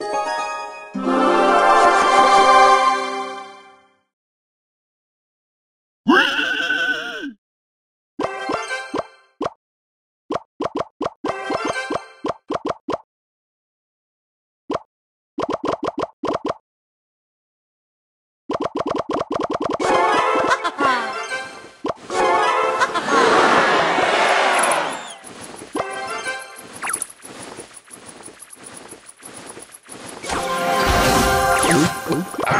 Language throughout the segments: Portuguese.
Música Ah.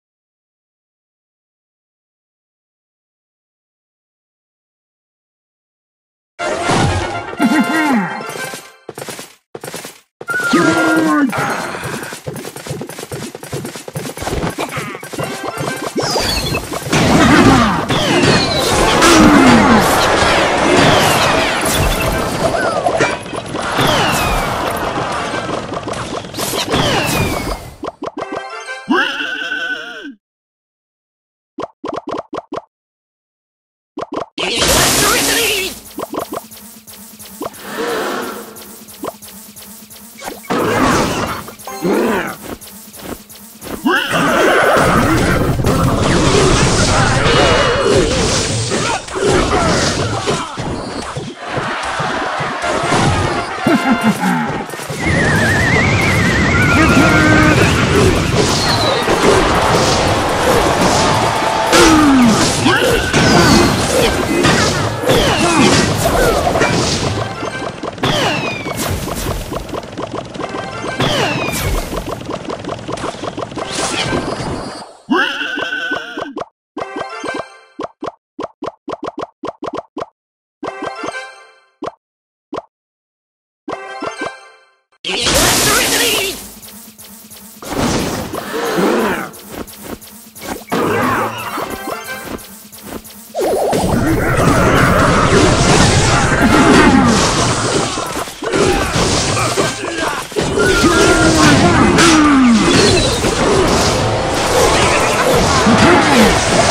Ai!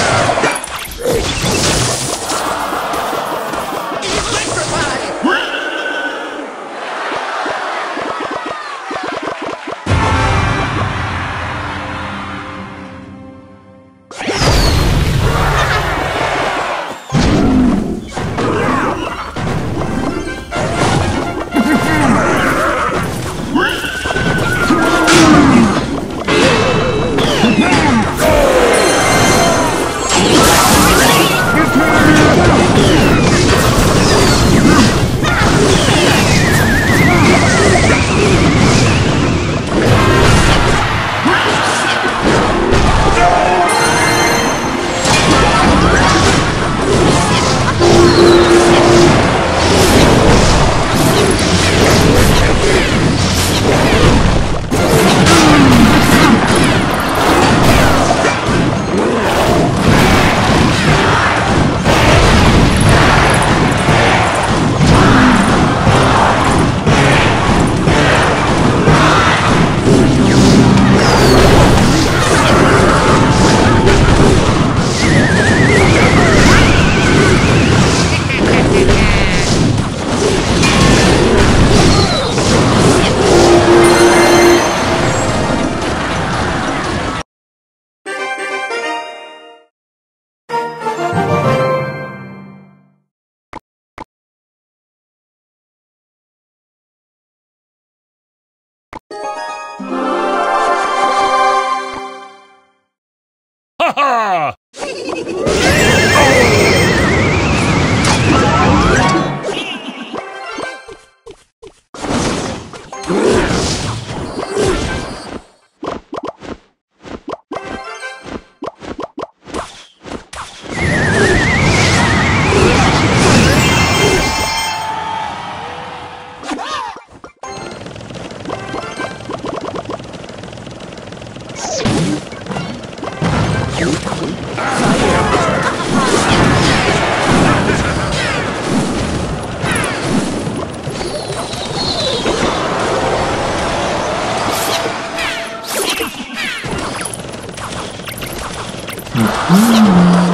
うん。